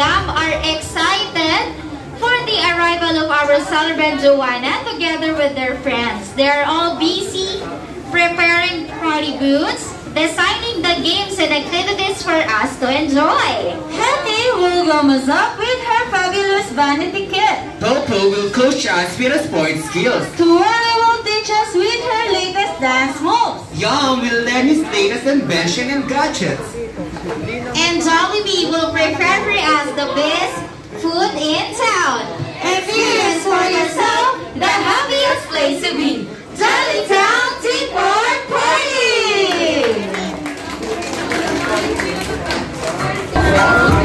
Yam are excited for the arrival of our celebrant Joanna together with their friends. They are all busy preparing party booths, designing the games and activities for us to enjoy. Hattie will warm us up with her fabulous vanity kit. Popo will coach us with her sports skills. Tuana will teach us with her latest dance moves. Yam will learn his latest invention and gadgets. And Jollibee will prepare for us the best food in town. Experience for yourself the happiest place to be. Jollytown Tea Park Party!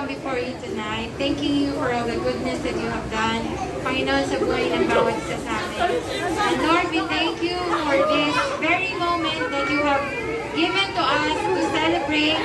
Come before you tonight, thanking you for all the goodness that you have done. Panginoon, sa buhay ng bawat sa amin. And Lord, we thank you for this very moment that you have given to us to celebrate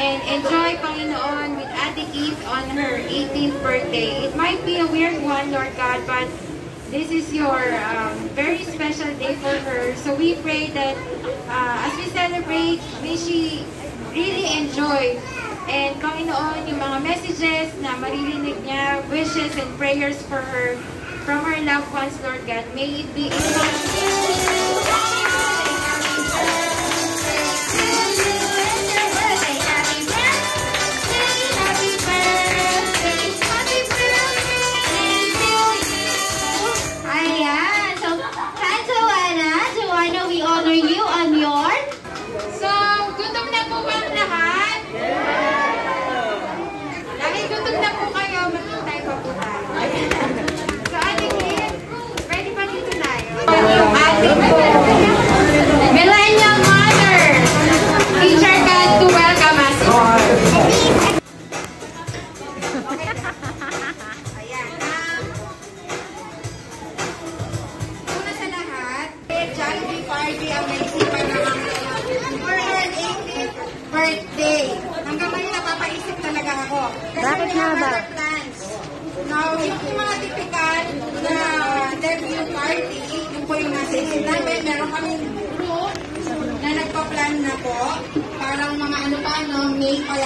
and enjoy, Panginoon, with Ate Keith on her 18th birthday. It might be a weird one, Lord God, but this is your um, very special day for her. So we pray that uh, as we celebrate, may she really enjoy and Panginoon, yung mga messages na maririnig niya, wishes and prayers for her from her loved ones, Lord God, may it be Ayan.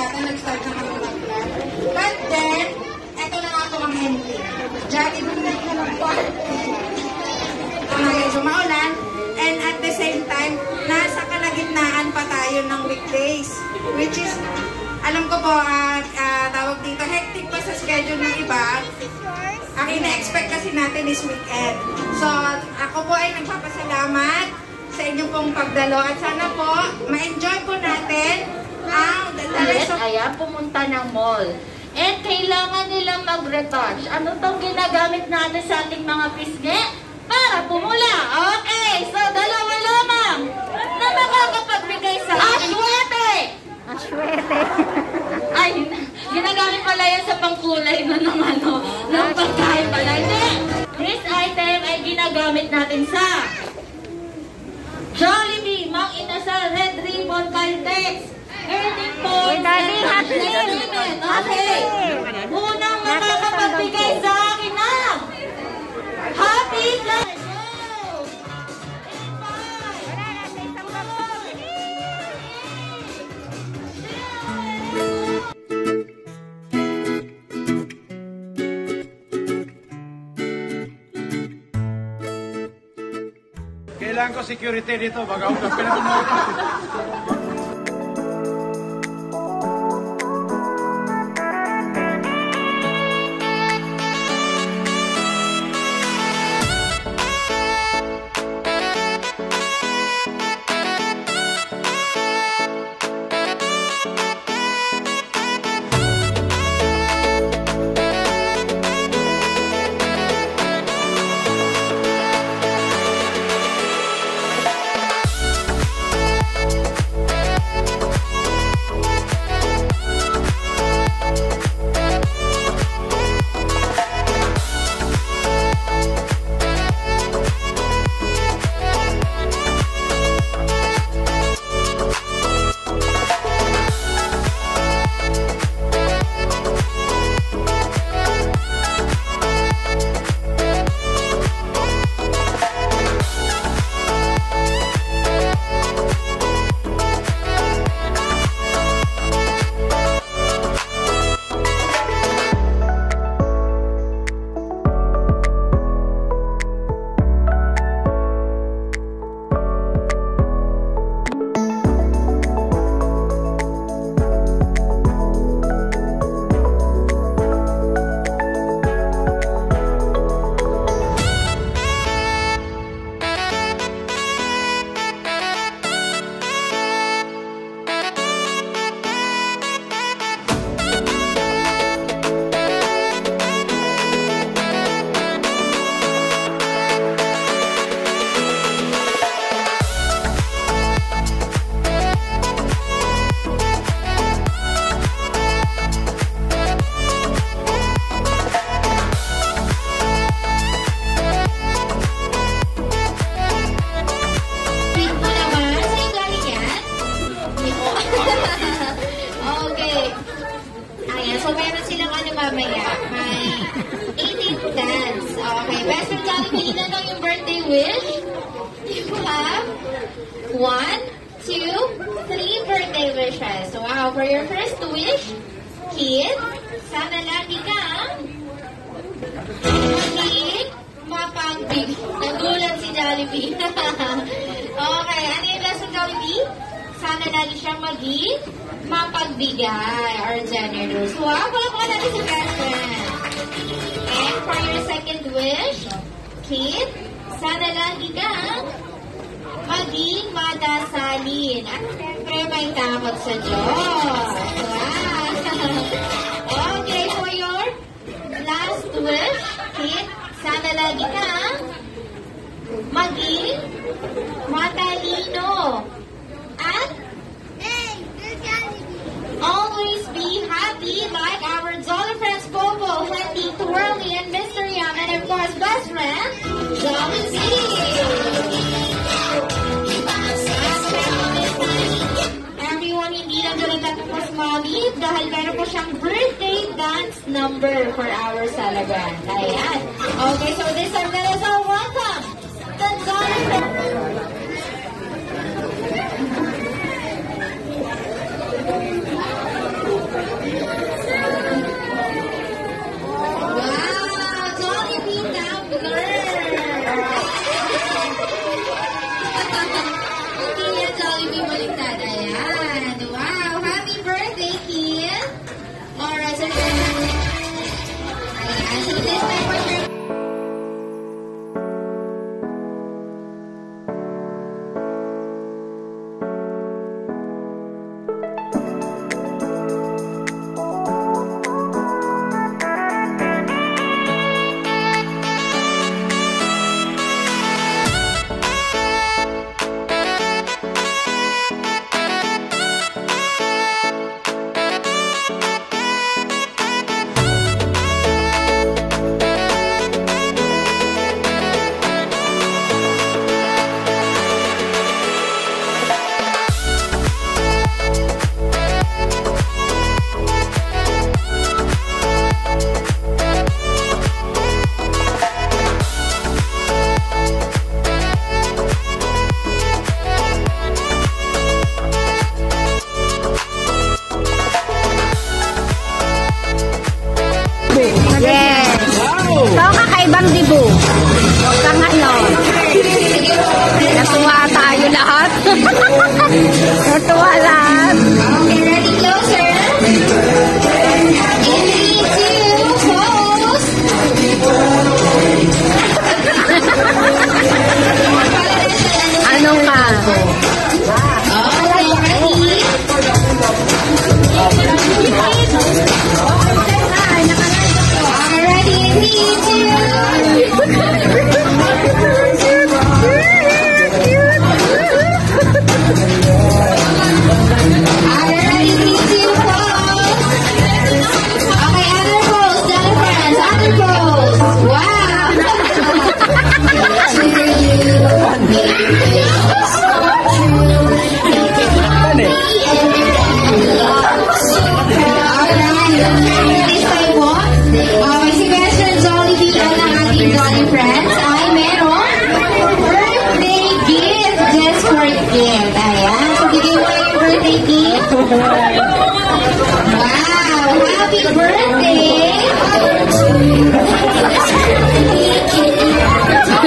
Yata nag-start na kami mag-plan. But then, eto na nga po ang ending. Jollibee na po ng party ang medyo maulan. And at the same time, nasa kalagitnaan pa tayo ng weekdays. Which is, alam ko po, ah, ah, tawag dito, hectic pa sa schedule ng iba. Ang ina-expect kasi natin is weekend. So, ako po ay nagpapasalamat sa inyong pong pagdalo. At sana po, ma-enjoy po natin Ayan, pumunta ng mall. And kailangan nilang mag-retouch. Ano tong ginagamit natin sa ating mga pisngi? Para pumula. Okay, so dalawa lamang na makakapagbigay sa aswete. Aswete. Ay, ginagamit pala yan sa pangkulay na ng ano, ng pagkain pala. Hindi. This item ay ginagamit natin sa Jollibee, Mang Inasal, Red Ribbon, Points, and Entertainment. Okay. Unang makakapagbigay sa akin ng Happy five, Kailangan ko security dito, baga ako pinag kid, sana lagi kang maging mapagbig. Nagulat si Jollibee. okay, ano yung ng Jollibee? Sana lagi siyang maging mapagbigay or generous. Wow, palakpakan natin si best friend. And for your second wish, kid, sana lagi kang maging madasalin. At syempre may takot sa Diyos. Wow! okay, for your last wish, kid, sana lagi kang maging matalino. At always be happy like our Jolly friends Bobo, Wendy, Twirly, and Mr. Yam, and of course, best friend, Jolly Z. mommy dahil meron po siyang birthday dance number for our celebrant. Ayan. Okay, so this time, let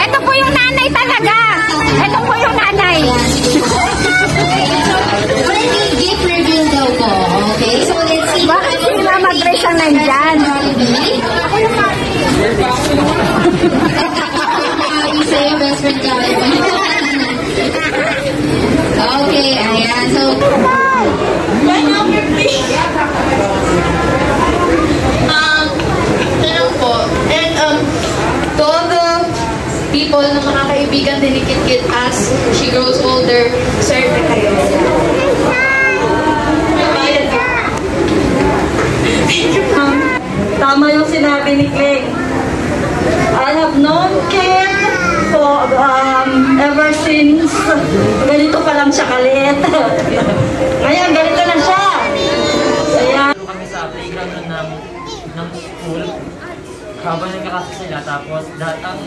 Ito po yung nanay talaga. Ito po yung nanay. Birthday gift reveal daw po. Okay, so let's see. Bakit si Mama Grace ang nandyan? Jollibee. Happy sa'yo, best friend Jollibee. okay, ayan. So, Um, tanong po, and um, to all the people na mga kaibigan Kit as she grows older, swerte kayo. Um, tama yung sinabi ni Kling. I have known Kit for um, ever since ganito pa lang siya kalit. Ngayon, ganito na siya. Ayan. kami sa playground nun ng, ng school. Habang nagkakaso sila. Tapos lahat ang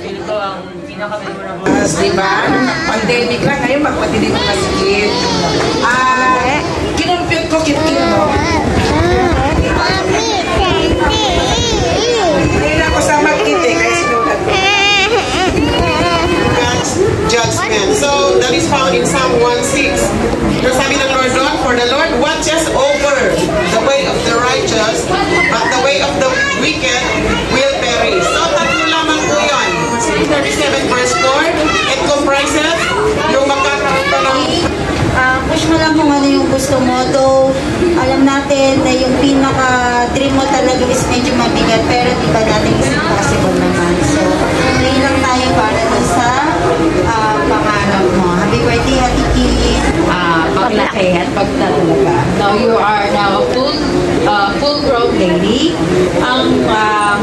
feeling ko ang pinaka-memorable. Mas, di ba? Pandemic lang ngayon, magpatinig ko sakit. Ah, kinumpute ko kitin mo. Ngayon ako sa sinulat ko. God's judgment. So that is found in Psalm 1:6. Pero sabi ng Lord doon, For the Lord watches over the way of the righteous, but the way of the wicked will perish. So tatlo lamang po yun. Psalm 37 verse 4, it comprises yung magkakaroon ka ng Ah, push mo lang kung Though, alam natin na yung pinaka-dream mo talaga is medyo mabigat, pero di ba natin is impossible naman. So, pray lang tayo para dun sa ah, pangarap mo. Happy birthday, Ate Kim. uh, paglaki at pagtatalaga. Now you are now a full uh, full-grown lady. Ang uh,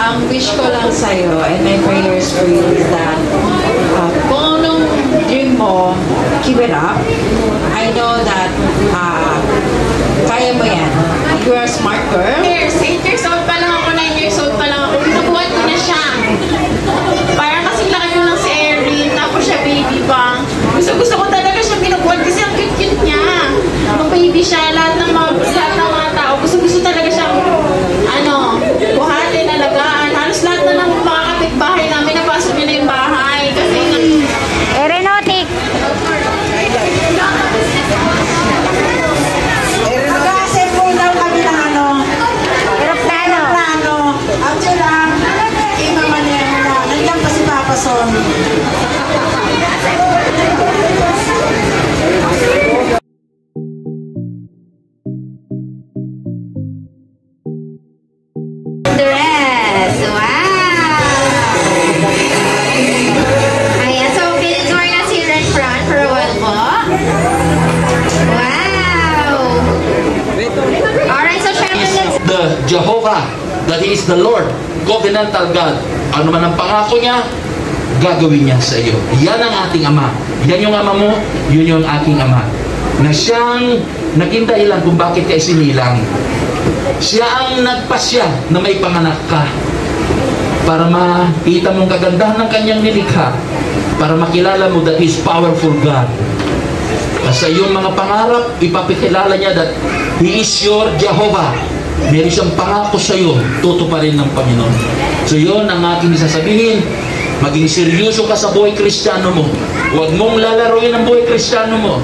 ang wish ko lang sa iyo and my prayers for you is that uh, kung anong dream mo, keep it up. I know that uh, kaya mo yan. You are a smart girl. years, 8 years old pa lang ako, 9 years old pa lang ako, nabuhat ko na siya. Parang kasi laki ko lang si Erin, tapos siya baby pa. Gusto, gusto ko talaga siya binubuhat kasi ang cute-cute niya. Nung baby siya, lahat Jehovah, that He is the Lord, covenantal God. Ano man ang pangako niya, gagawin niya sa iyo. Yan ang ating Ama. Yan yung Ama mo, yun yung aking Ama. Na siyang naging dahilan kung bakit ka isinilang. Siya ang nagpasya na may panganak ka para makita mong kagandahan ng kanyang nilikha para makilala mo that He is powerful God. At sa iyong mga pangarap, ipapakilala niya that He is your Jehovah. Meron siyang pangako sa iyo, tutuparin ng Panginoon. So yun ang aking sasabihin. Maging seryoso ka sa buhay kristyano mo. Huwag mong lalaroin ang buhay kristyano mo.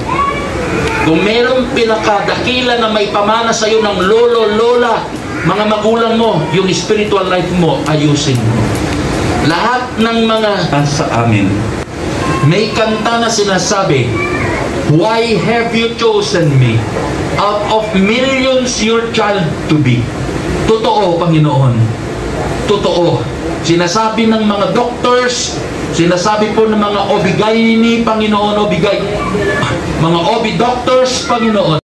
Kung merong pinakadakila na may pamana sa iyo ng lolo, lola, mga magulang mo, yung spiritual life mo, ayusin mo. Lahat ng mga sa amin, may kanta na sinasabi, Why have you chosen me? Out of millions your child to be. Totoo, Panginoon. Totoo. Sinasabi ng mga doctors, sinasabi po ng mga obigay ni Panginoon, obigay, mga obi doctors, Panginoon,